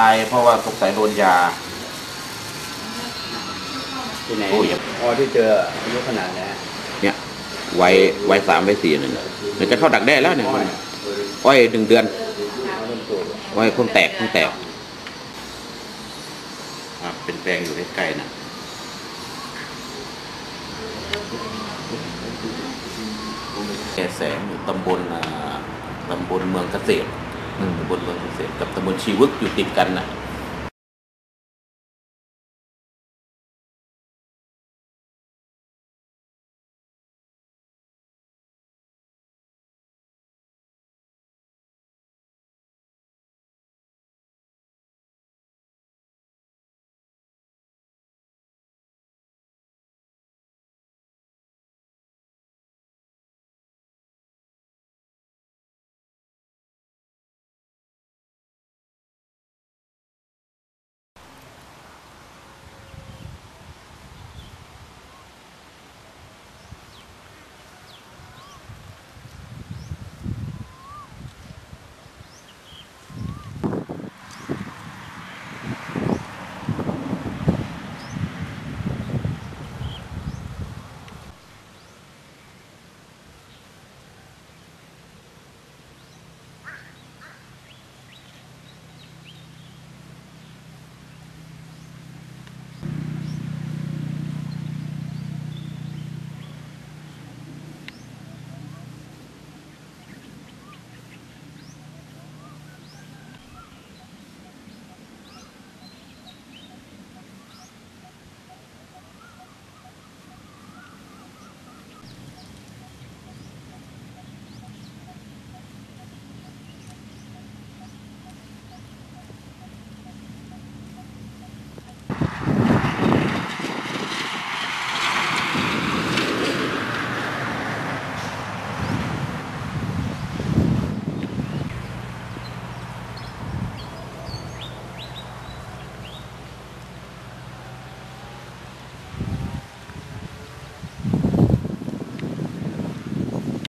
ตายเพราะว่าสงสัยโดนยา ที่ไหนโอ้ย อ๋อที่เจออายุขนาดนี้เนี่ยวัยวัยสามวัยสี่นั่นน่ะเดี๋ยวจะเข้าดักแด้แล้วเนี่ยอ้อยอ้อยหนึ่งเดือนเอาต้นสูตรอ้อยเพิ่งแตกเพิ่งแตกอะเป็นแปลงอยู่ใกล้ๆนะแก่แสงอยู่ตำบลอ่าตำบลเมืองเกษตร ตำบลเมืองเกษตรกับตำบลชีวึกอยู่ติดกันน่ะ